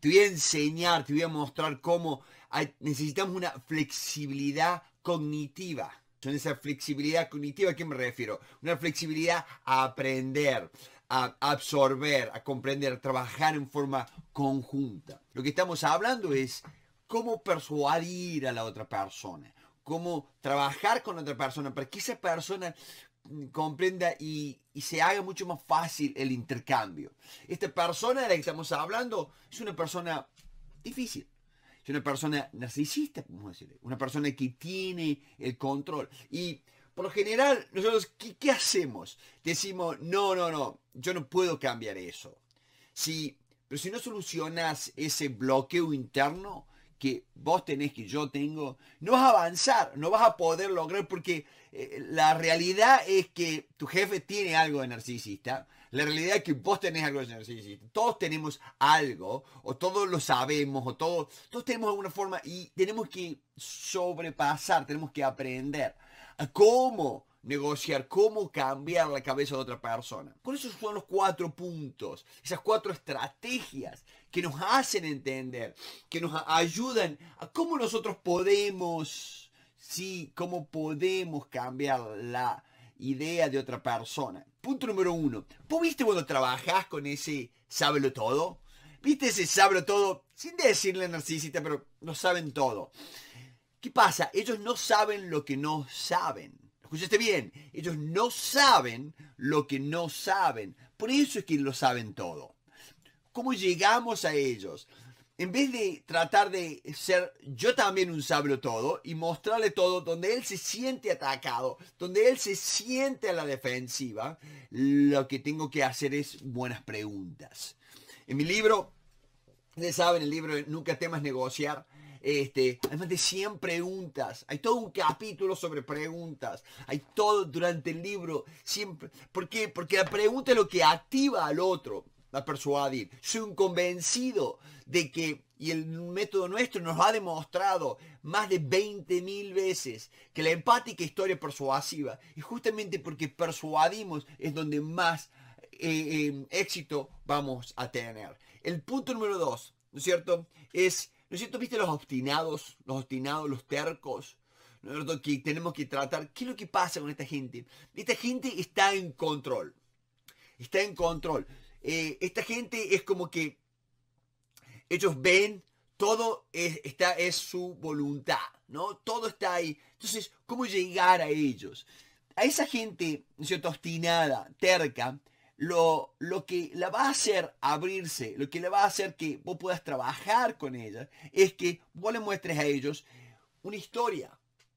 te voy a enseñar, te voy a mostrar cómo necesitamos una flexibilidad cognitiva. Son esa flexibilidad cognitiva, ¿a qué me refiero? Una flexibilidad a aprender, a absorber, a comprender, a trabajar en forma conjunta. Lo que estamos hablando es cómo persuadir a la otra persona, cómo trabajar con otra persona para que esa persona comprenda y, se haga mucho más fácil el intercambio. Esta persona de la que estamos hablando es una persona difícil. Es una persona narcisista. Una persona que tiene el control. Y por lo general, nosotros, ¿qué, qué hacemos? Decimos, no, no, no, yo no puedo cambiar eso. Si, pero si no solucionas ese bloqueo interno, que vos tenés, que yo tengo, no vas a avanzar, no vas a poder lograr porque eh, la realidad es que tu jefe tiene algo de narcisista, la realidad es que vos tenés algo de narcisista, todos tenemos algo, o todos lo sabemos, o todos, todos tenemos alguna forma y tenemos que sobrepasar, tenemos que aprender a cómo negociar, cómo cambiar la cabeza de otra persona. Por eso son los cuatro puntos, esas cuatro estrategias que nos hacen entender, que nos ayudan a cómo nosotros podemos, sí, cómo podemos cambiar la idea de otra persona. Punto número uno. ¿Vos viste cuando trabajás con ese sábelo todo? ¿Viste ese sábelo todo? Sin decirle narcisista, pero no saben todo. ¿Qué pasa? Ellos no saben lo que no saben. Escuchaste bien, ellos no saben lo que no saben. Por eso es que lo saben todo. ¿Cómo llegamos a ellos? En vez de tratar de ser yo también un sablo todo y mostrarle todo donde él se siente atacado, donde él se siente a la defensiva, lo que tengo que hacer es buenas preguntas. En mi libro, ustedes saben, el libro Nunca temas negociar, este, hay más de 100 preguntas. Hay todo un capítulo sobre preguntas. Hay todo durante el libro. Siempre. ¿Por qué? Porque la pregunta es lo que activa al otro a persuadir. Soy un convencido de que, y el método nuestro nos ha demostrado más de 20.000 veces que la empática historia persuasiva. Y justamente porque persuadimos es donde más eh, eh, éxito vamos a tener. El punto número dos, ¿no es cierto? Es ¿No es cierto? ¿Viste los obstinados? Los obstinados, los tercos. ¿No es cierto? Que tenemos que tratar. ¿Qué es lo que pasa con esta gente? Esta gente está en control. Está en control. Eh, esta gente es como que ellos ven todo es, está, es su voluntad, ¿no? Todo está ahí. Entonces, ¿cómo llegar a ellos? A esa gente, ¿no es cierto? Obstinada, terca, lo, lo que la va a hacer abrirse, lo que le va a hacer que vos puedas trabajar con ella, es que vos le muestres a ellos una historia.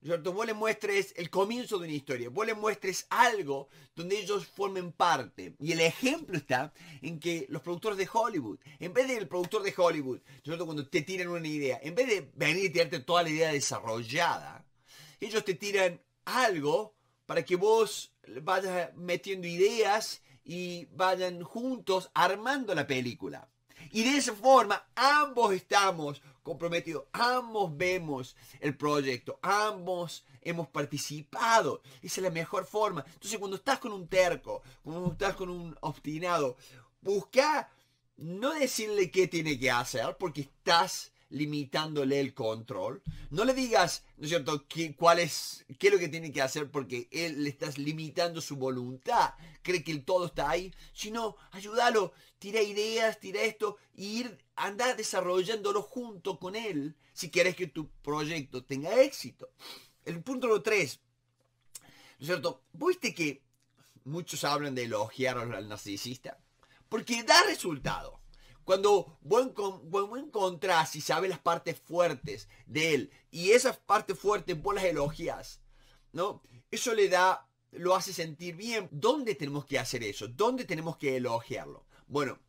¿cierto? Vos le muestres el comienzo de una historia, vos le muestres algo donde ellos formen parte. Y el ejemplo está en que los productores de Hollywood, en vez del productor de Hollywood, cuando te tiran una idea, en vez de venir y tirarte toda la idea desarrollada, ellos te tiran algo para que vos vayas metiendo ideas y vayan juntos armando la película. Y de esa forma ambos estamos comprometidos, ambos vemos el proyecto, ambos hemos participado. Esa es la mejor forma. Entonces cuando estás con un terco, cuando estás con un obstinado, busca no decirle qué tiene que hacer porque estás limitándole el control. No le digas, ¿no es cierto?, qué, cuál es, qué es lo que tiene que hacer porque él le estás limitando su voluntad. Cree que el todo está ahí. Sino, ayúdalo, tira ideas, tira esto, y ir, andar desarrollándolo junto con él si quieres que tu proyecto tenga éxito. El punto número 3, ¿no es cierto? ¿Viste que muchos hablan de elogiar al narcisista? Porque da resultado. Cuando vos, encontrás y sabes las partes fuertes de él y esas partes fuertes vos las elogias, ¿no? Eso le da, lo hace sentir bien. ¿Dónde tenemos que hacer eso? ¿Dónde tenemos que elogiarlo? Bueno,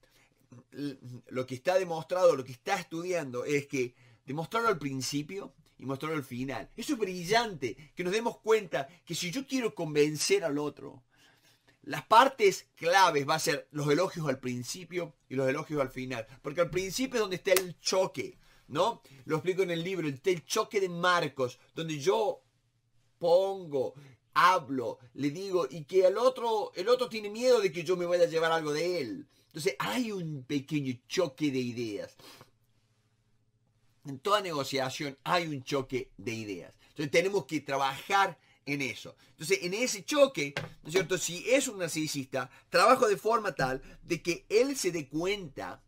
lo que está demostrado, lo que está estudiando es que demostrarlo al principio y mostrarlo al final. Eso es brillante, que nos demos cuenta que si yo quiero convencer al otro, las partes claves va a ser los elogios al principio y los elogios al final. Porque al principio es donde está el choque, ¿no? Lo explico en el libro, está el choque de Marcos, donde yo pongo, hablo, le digo, y que el otro, el otro tiene miedo de que yo me vaya a llevar algo de él. Entonces hay un pequeño choque de ideas. en toda negociación hay un choque de ideas. Entonces tenemos que trabajar en eso. Entonces, en ese choque, ¿no es cierto? Si es un narcisista, trabajo de forma tal de que él se dé cuenta,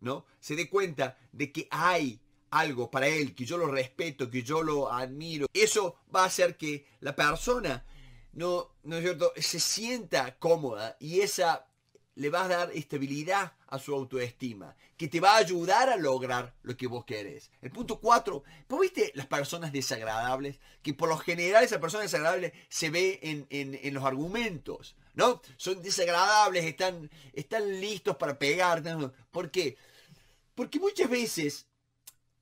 ¿no? Se dé cuenta de que hay algo para él, que yo lo respeto, que yo lo admiro. Eso va a hacer que la persona, ¿no, ¿no es cierto?, se sienta cómoda y esa le va a dar estabilidad a su autoestima, que te va a ayudar a lograr lo que vos querés. El punto cuatro, ¿vos viste las personas desagradables? Que por lo general esa persona desagradable se ve en, los argumentos, ¿no? Son desagradables, están, están listos para pegar. ¿Por qué? Porque muchas veces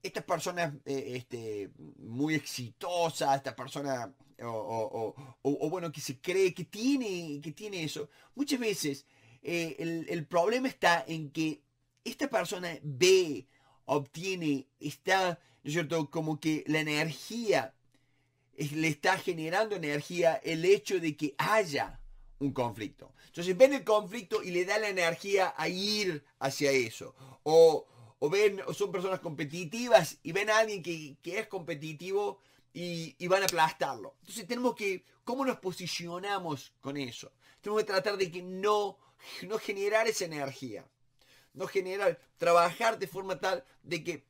estas personas eh, este, muy exitosas, esta persona, o, o, bueno, que se cree que tiene, que tiene eso, muchas veces eh, el, problema está en que esta persona ve, obtiene, está, ¿no es cierto?, como que la energía, le está generando energía el hecho de que haya un conflicto. Entonces ven el conflicto y le da la energía a ir hacia eso. O, o ven, son personas competitivas y ven a alguien que, es competitivo y, y, van a aplastarlo. Entonces tenemos que, ¿cómo nos posicionamos con eso? Tenemos que tratar de que no no generar esa energía, no generar, trabajar de forma tal de que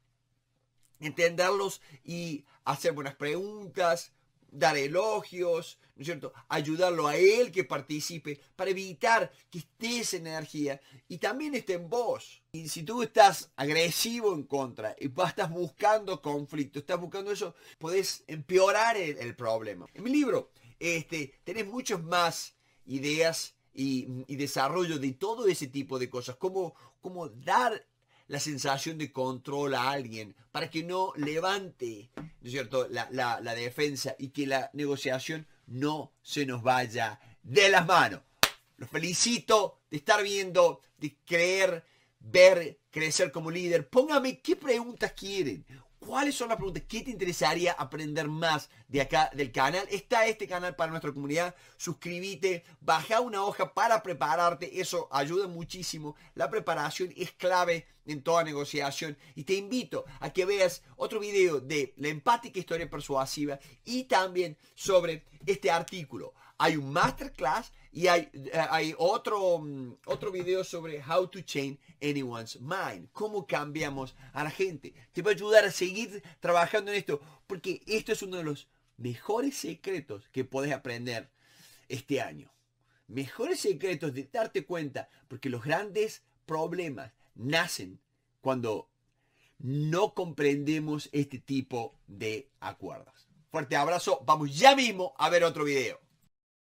entenderlos y hacer buenas preguntas, dar elogios, ¿no es cierto? Ayudarlo a él que participe para evitar que esté esa energía y también esté en vos. Y si tú estás agresivo en contra y estás buscando conflicto, estás buscando eso, podés empeorar el, problema. En mi libro este, tenés muchas más ideas y, desarrollo de todo ese tipo de cosas. Cómo, cómo dar la sensación de control a alguien para que no levante ¿no es cierto? La, la, defensa y que la negociación no se nos vaya de las manos. Los felicito de estar viendo, de creer, ver, crecer como líder. Póngame qué preguntas quieren. ¿Cuáles son las preguntas? ¿Qué te interesaría aprender más de acá del canal? Está este canal para nuestra comunidad. Suscríbete, baja una hoja para prepararte. Eso ayuda muchísimo. La preparación es clave en toda negociación. Y te invito a que veas otro video de la empática historia persuasiva y también sobre este artículo. Hay un masterclass y hay, otro, mm, otro video sobre how to change anyone's mind. Cómo cambiamos a la gente. Te va a ayudar a seguir trabajando en esto. Porque esto es uno de los mejores secretos que puedes aprender este año. Mejores secretos de darte cuenta. Porque los grandes problemas nacen cuando no comprendemos este tipo de acuerdos. Fuerte abrazo. Vamos ya mismo a ver otro video.